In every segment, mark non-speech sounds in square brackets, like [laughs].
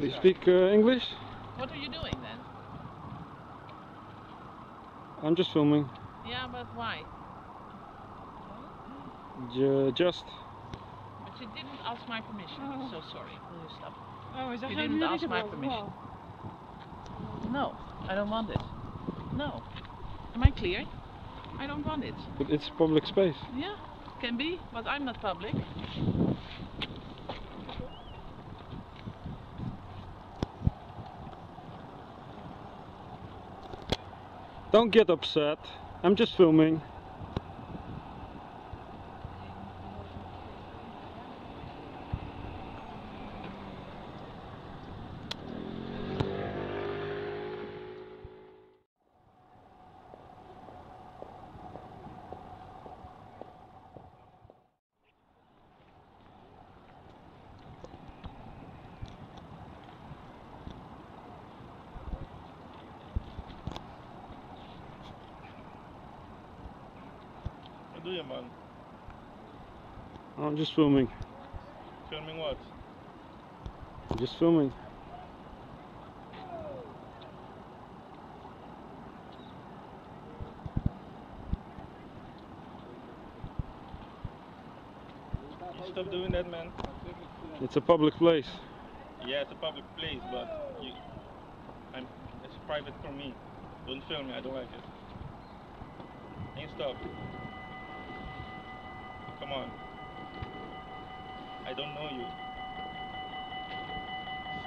Do you speak uh, English? What are you doing then? I'm just filming. Yeah, but why? Ju- just. But you didn't ask my permission. Oh. So sorry. Will you stop? Oh, is dat You gewoon didn't ask my permission. Wow. No, I don't want it. No. Am I clear? I don't want it. But it's public space. Yeah, can be, but I'm not public. Don't get upset. I'm just filming. Doe je man? I'm just filming. Filming wat? Just filming. You stop doing that man. It's a public place. Yeah, it's a public place, but you, I'm, it's private for me. Don't film me, I don't like it. And stop. Come on. I don't know you.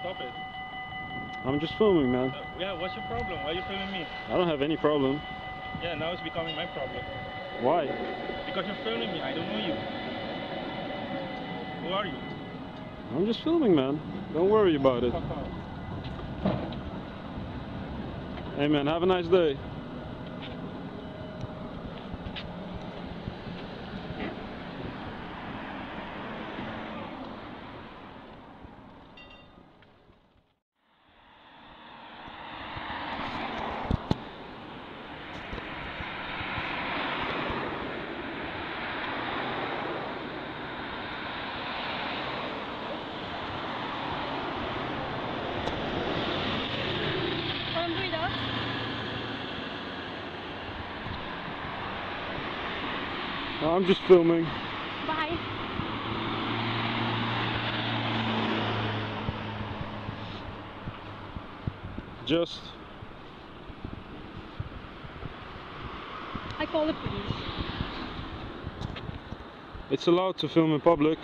Stop it. I'm just filming, man. Uh, yeah, what's your problem? Why are you filming me? I don't have any problem. Yeah, now it's becoming my problem. Why? Because you're filming me, I don't know you. Who are you? I'm just filming, man. Don't worry about it. Hey, man, have a nice day. Waarom doe je dat? I'm just filming. Bye. Just. I call the police. It's allowed to film in public.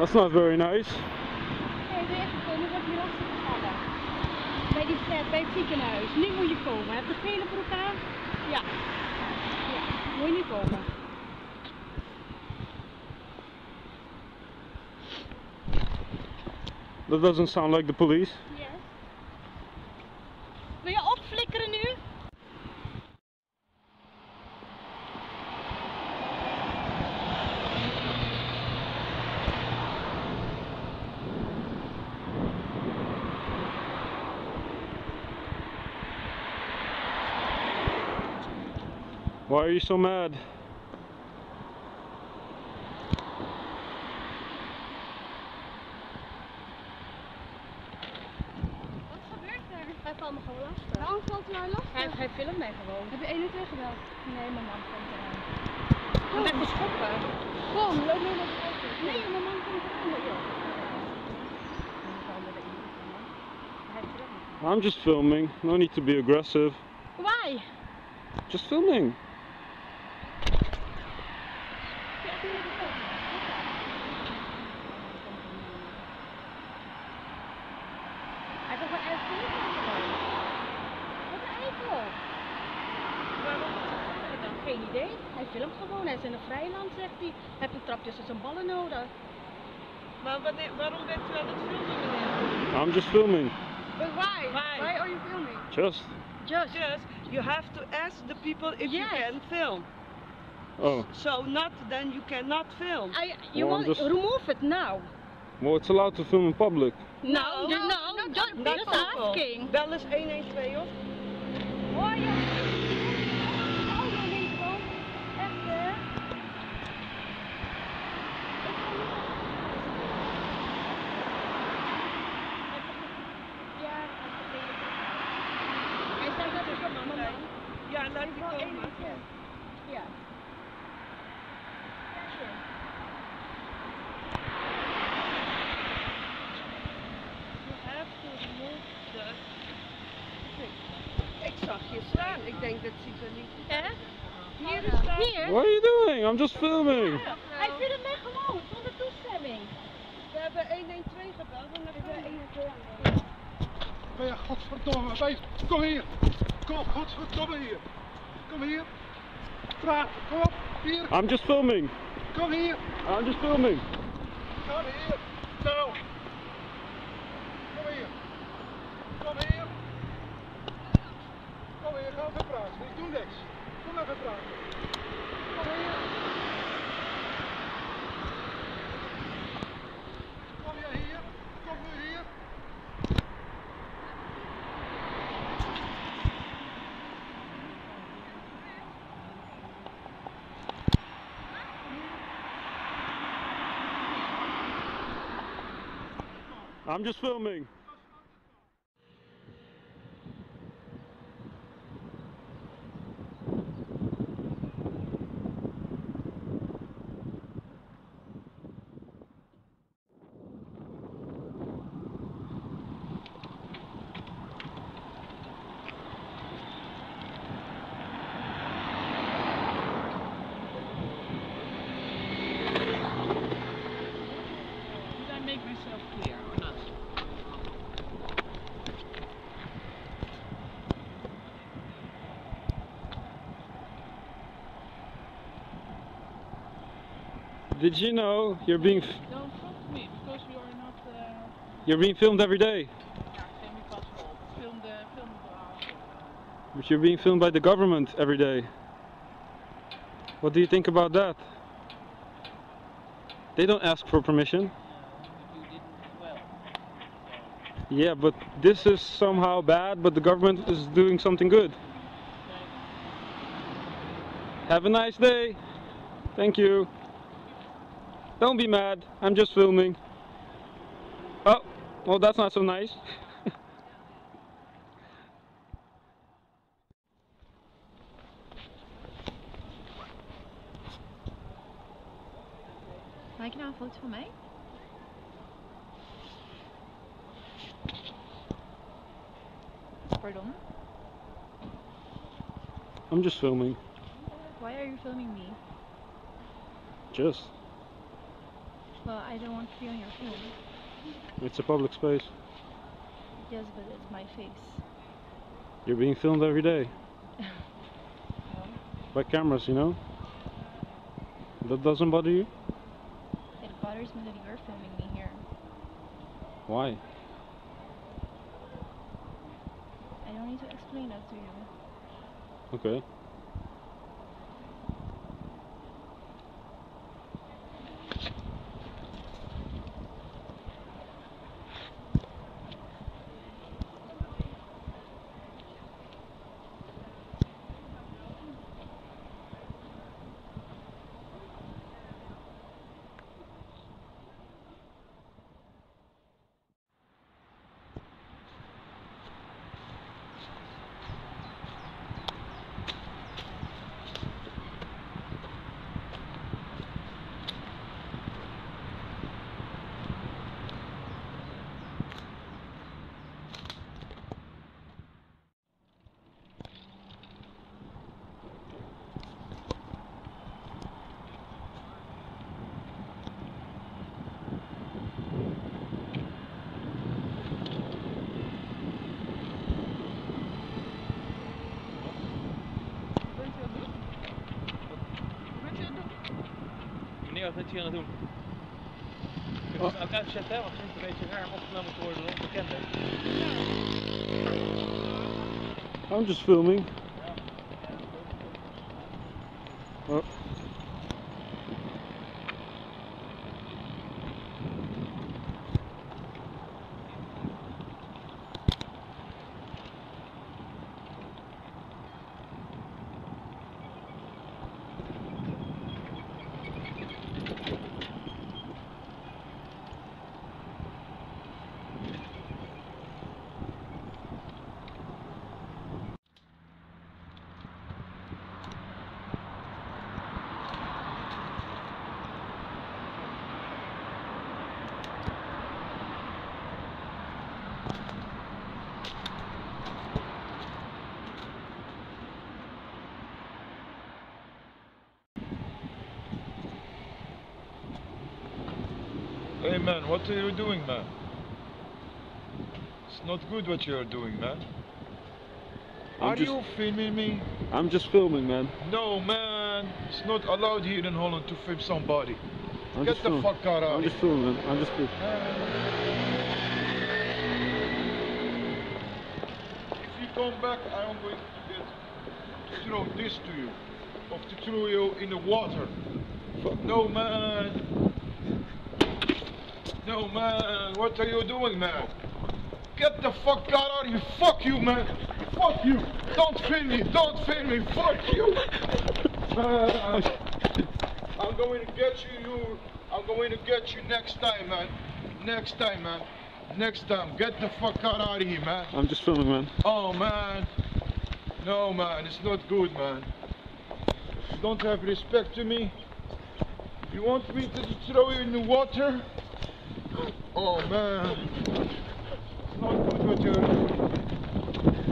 That's not very nice. Hé, wil je even komen? Wordt hier lastig gevallen. Bij die flat, bij het ziekenhuis. Nu moet je komen. Heb je gele voor elkaar? Ja. Ja, moet je nu komen. That doesn't sound like the police. Why are you so mad? Wat gebeurt er? Hij valt me gewoon lastig. Waarom valt hij nou lastig? Hij, hij filmt mij gewoon. Heb je 102 gebeld? Nee, mijn man komt eraan. Kom. Ik ben geschokken. Kom, loop mee naar de auto. Nee, mijn man komt eraan. Maar joh. Hij filmt me. I'm just filming. No need to be aggressive. Why? Just filming. Hij heeft gewoon echt joh. Waarom doe je dan? Geen idee. Hij filmt gewoon. Hij is in een vrijland, zegt hij. Hij heeft een trapje tussen zijn ballen nodig. Maar wanneer, waarom bent u aan het filmen, meneer? I'm just filming. But why? Why? Why are you filming? Just. Just. Just you have to ask the people if you can film. Oh, So not then you cannot film. I, you Well, want just- remove it now. well, it's allowed to film in public. No, no, no, just, Not just people. asking. Bel eens 112 op. Hoor je? Just filming. Hij filmt mij gewoon, zonder toestemming. We hebben 112 gebeld en we... Oh ja, godverdomme, wijf, kom hier. Kom, godverdomme hier. Kom hier. Praat, kom op, hier, I'm just filming. kom hier. I'm just filming. Kom hier. I'm just filming. Did you know you're being Don't me because you are not. Uh, you're being filmed every day? ja, film je pas. Film de, film de. But you're being filmed by the government every day. What do you think about that? They don't ask for permission. You did well. Yeah, but this is somehow bad, but the government is doing something good. Have a nice day. Thank you. Don't be mad. I'm just filming. Oh, well, that's not so nice. Maak je nou een foto van mij? Pardon? I'm just filming. Why are you filming me? Just. Well, I don't want to be on your film. It's a public space. Yes, but it's my face. You're being filmed every day [laughs] by cameras, you know? That doesn't bother you? it bothers me that you're filming me here. Why? I don't need to explain that to you. Okay. Wat je hier aan het doen. Je kunt het ook uitzetten, hè, want het is een beetje raar om opgenomen te worden door onbekenden. I'm just filming. Man, what are you doing, man? It's not good what you're doing, man. I'm Are just- you filming me? I'm just filming, man. No, man. It's not allowed here in Holland to film somebody. I'm Get the film- fuck out of here. I'm just filming, man. I'm just filming. If you come back, I am going to get to throw this to you, or to throw you in the water. No, man. No, man. What are you doing, man? Get the fuck out of here. Fuck you, man. Fuck you. Don't film me. Don't film me. Fuck you. Man. I'm going to get you, you. I'm going to get you next time, man. Next time, man. Next time. Get the fuck out of here, man. I'm just filming, man. Oh man. No man, it's not good man. You don't have respect to me. You want me to throw you in the water? Oh man. Not good what you're.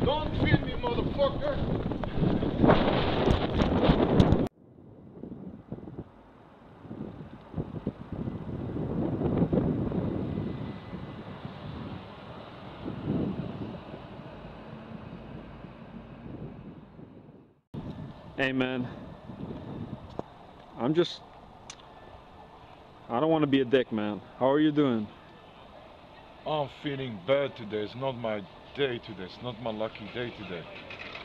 Don't film me motherfucker. Man. I'm just. I don't want to be a dick, man. How are you doing? I'm feeling bad today. It's not my day today. It's not my lucky day today.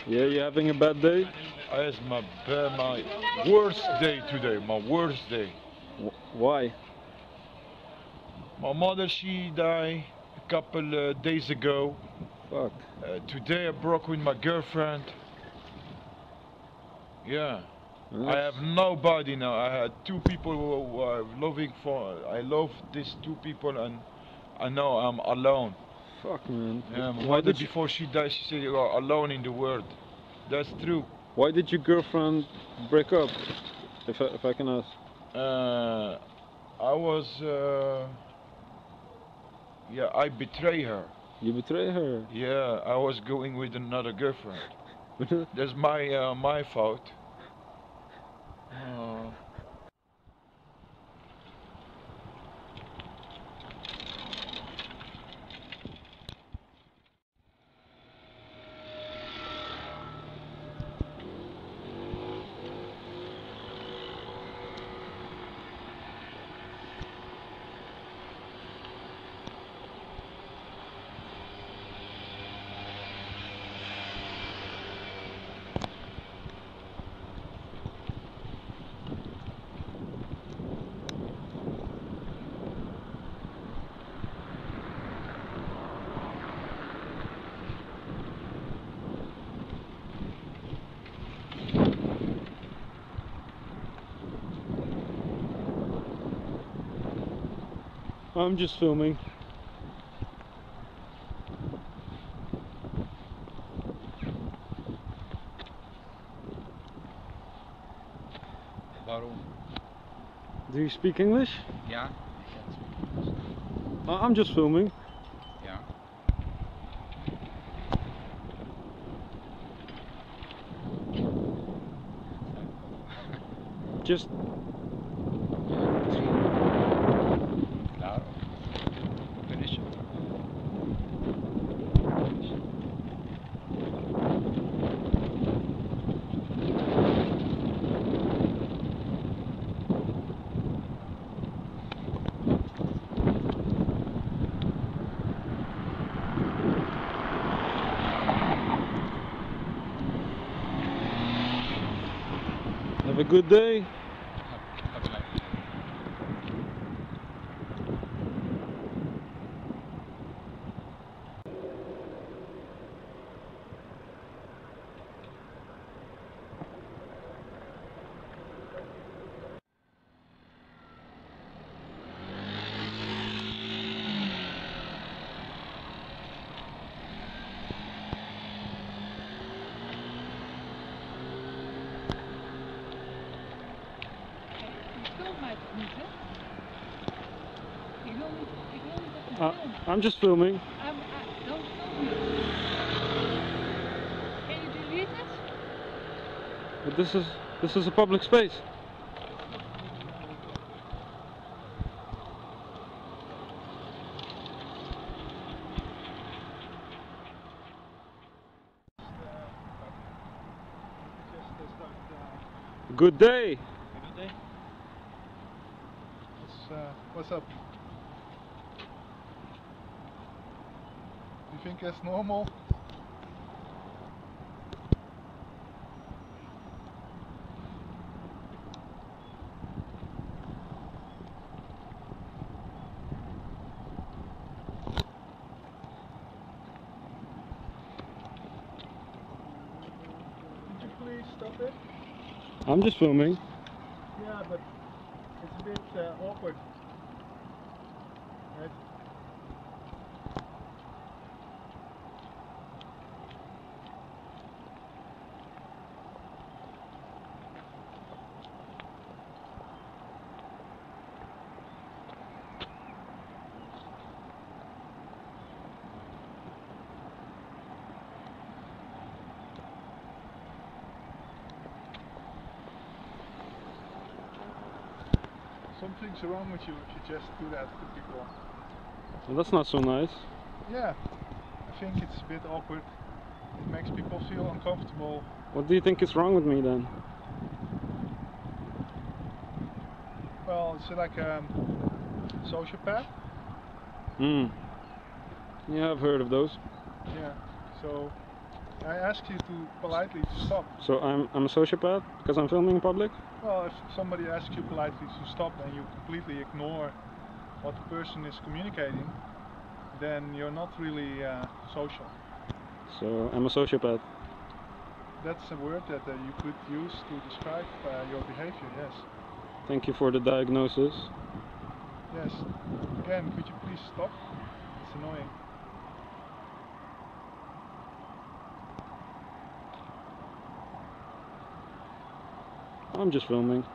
Yeah, you having a bad day? It's my bad, my worst day today. My worst day. Wh- Why? My mother, she died a couple uh, days ago. Fuck. Uh, today I broke with my girlfriend. Yeah. I have nobody now. I had two people who, are loving for. I love these two people, and I know I'm alone. Fuck, man. Yeah, Why did before she died, she said you are alone in the world. That's true. Why did your girlfriend break up? If I, if I can ask. Uh, I was. Uh, yeah, I betray her. You betray her. Yeah, I was going with another girlfriend. [laughs] That's my uh, my fault. Uh, I'm just filming. Do you speak English? Ja, Uh, I'm just filming. ja. Just Have a good day. Have, have a nice day. Je filmt mij toch niet, hè? Ik wil niet, ik wil niet dat je Uh, filmt. I'm just filming. I'm, I, don't film me. Can you delete it? But this is this is a public space. Just uh, start. Uh, Good day. Good day. what's, uh, what's up? Think that's normal? Could you please stop it? I'm just filming. Yeah, but it's a bit uh, awkward. Right? Something's wrong with you if you just do that to people. Well, that's not so nice. Yeah, I think it's a bit awkward. It makes people feel uncomfortable. What do you think is wrong with me then? Well, it's like um, sociopath. Hmm. Yeah, I've heard of those. Yeah. So I ask you to politely stop. So I'm I'm a sociopath because I'm filming in public. Well, if somebody asks you politely to stop and you completely ignore what the person is communicating, then you're not really uh, social. So I'm a sociopath. That's a word that uh, you could use to describe uh, your behavior. Yes. Thank you for the diagnosis. Yes. Again, could you please stop? It's annoying. I'm just filming.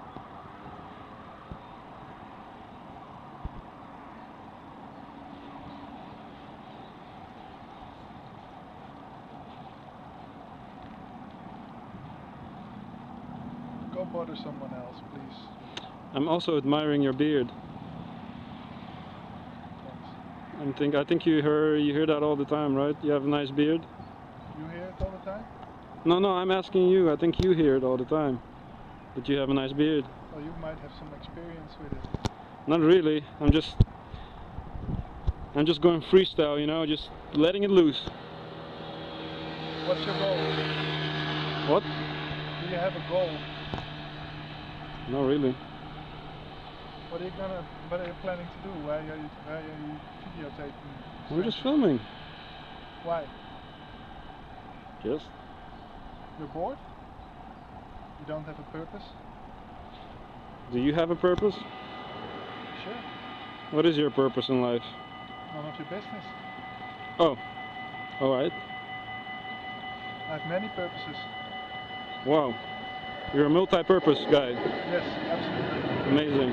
Go bother someone else, please. I'm also admiring your beard. Thanks. I'm think I think you hear you hear that all the time, right? You have a nice beard. You hear it all the time? No, no, I'm asking you. I think you hear it all the time. That you have a nice beard. Well, you might have some experience with it. Not really. I'm just I'm just going freestyle, you know, just letting it loose. What's your goal? What? Do you have a goal? Not really. What are you gonna? What are you planning to do? Why are you? Why are you videotaping? I'm just filming. Why? Just You're bored? Don't have a purpose? do you have a purpose? Sure. What is your purpose in life? None of your business. Oh. Alright. I have many purposes. Wow. You're a multi-purpose guy. Yes, absolutely. Amazing.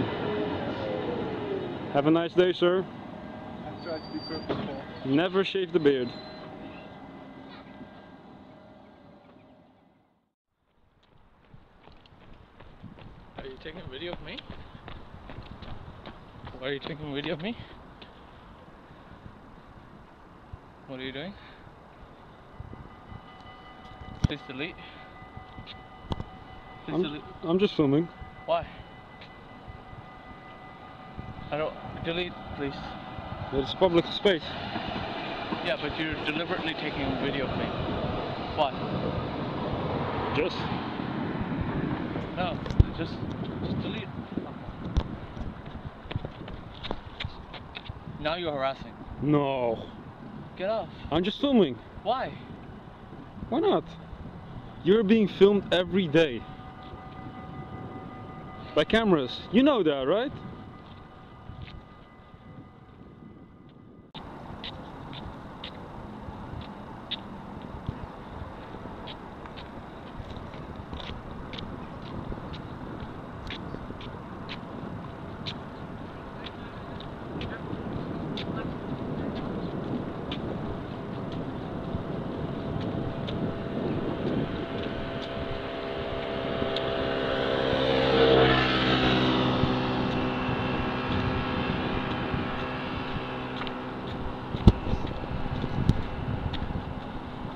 Have a nice day, sir. I try to be purposeful. Never shave the beard. Are you taking a video of me? Why are you taking a video of me? What are you doing? Please delete. Please I'm, delete. I'm just filming. Why? I don't delete, please. It's public space. Yeah, but you're deliberately taking a video of me. Why? Just. No, just just delete. Now you're harassing. No. Get off. I'm just filming. Why? Why not? You're being filmed every day. By cameras. You know that, right?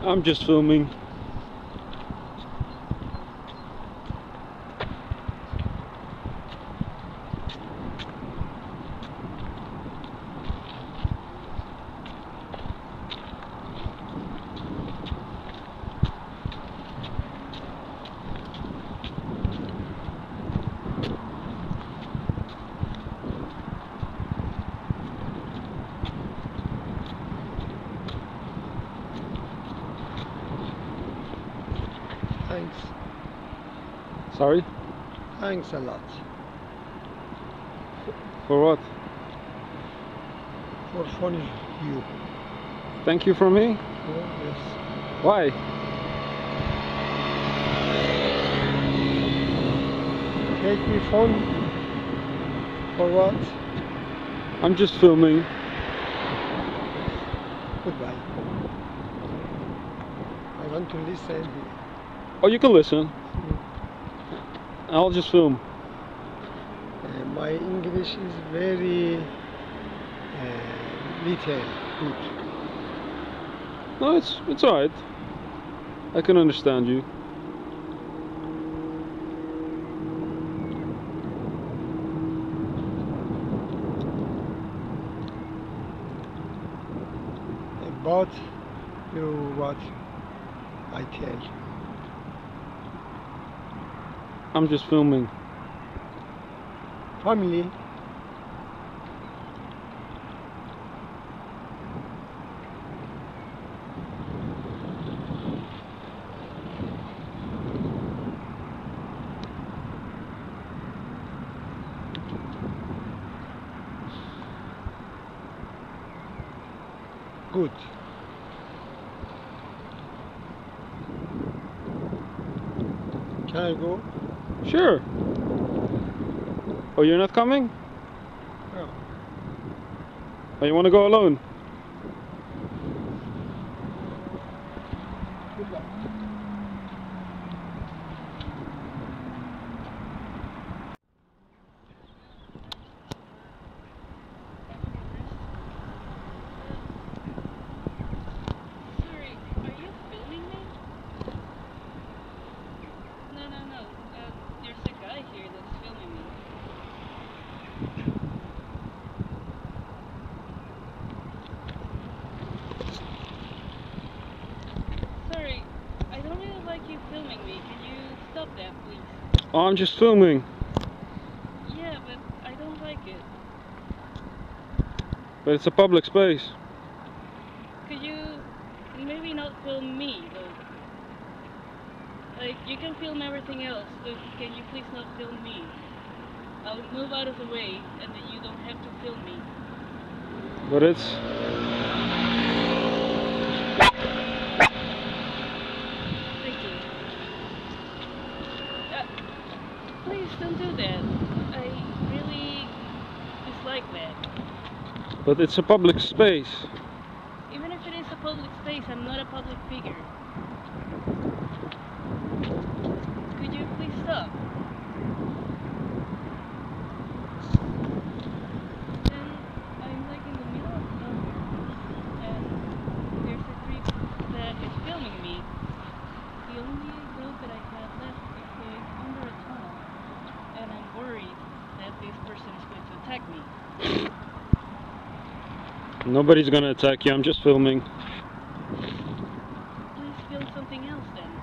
I'm just filming. Sorry? Thanks a lot For what? for funny you. Thank you for me? Oh, yes. Why? Take me fun. For what? I'm just filming. Goodbye. I want to listen. Oh, you can listen. I'll just film. Uh, my English is very uh, little good. No, it's it's alright. I can understand you. But you what I tell. I'm just filming. Family. Can I go? Sure. Oh, you're not coming? No. Oh, you want to go alone? Sorry, are you filming me? No, no, no. Uh, there's a guy here that's filming me. Sorry, I don't really like you filming me. Can you stop that, please? Oh, I'm just filming. Yeah, but I don't like it. But it's a public space. Could you maybe not film me, though? Like, you can film everything else, but can you please not film me? I'll move out of the way, and then you don't have to film me. But it's Thank you. Uh, please don't do that. I really dislike that. but it's a public space. Even if it is a public space, I'm not a public figure. Could you please stop? Then I'm like in the middle of nowhere, and there's a creep that is filming me. The only road that I have left is going under a tunnel, and I'm worried that this person is going to attack me. Nobody's gonna attack you. I'm just filming. Please film something else then.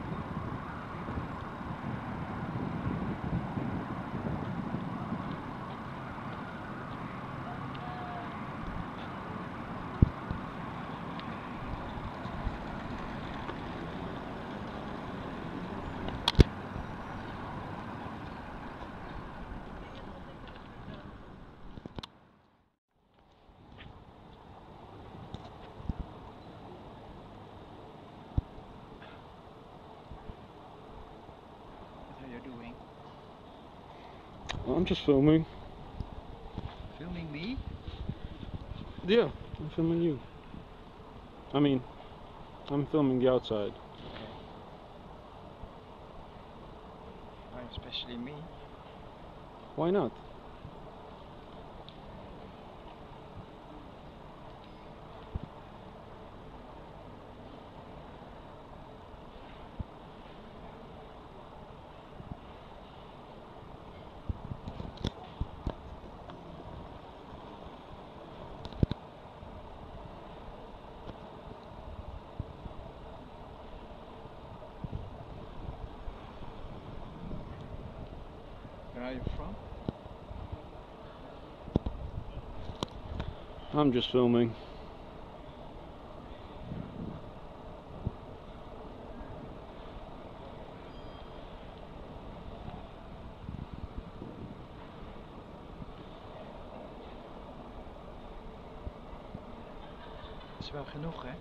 doing? I'm just filming. Filming me? Yeah, I'm filming you. I mean, I'm filming the outside. Why especially me? Why not? Where are you from? I'm just filming. Is wel genoeg, hè?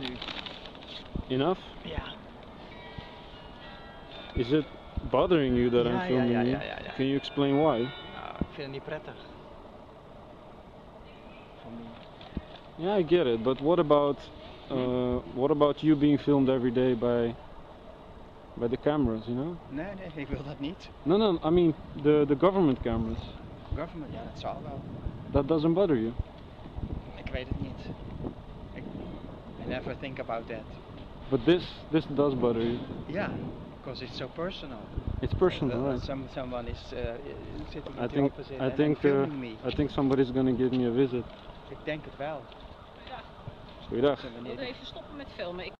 Nu. Enough? Ja. Is it bothering you that Ja, I'm filming ja, you? ja, ja. Can you explain why? Nou, ik vind het niet prettig. Voor mij. Yeah, I get it, but what about uh, what about you being filmed every day by by the cameras, you know? Nee, nee, ik wil dat niet. No, no, I mean the the government cameras. Government, ja, dat zal wel. That doesn't bother you. Ik weet het niet. Ik, I never think about that. But this this does bother you. Yeah, because it's so personal. It's personal, Uh, right? some, someone is uh, sitting I at the think opposite I think and uh, filming me. I think somebody's gonna give me a visit. Ik denk het wel. Goeiedag. Zullen we Ik wil niet- even stoppen met filmen. Ik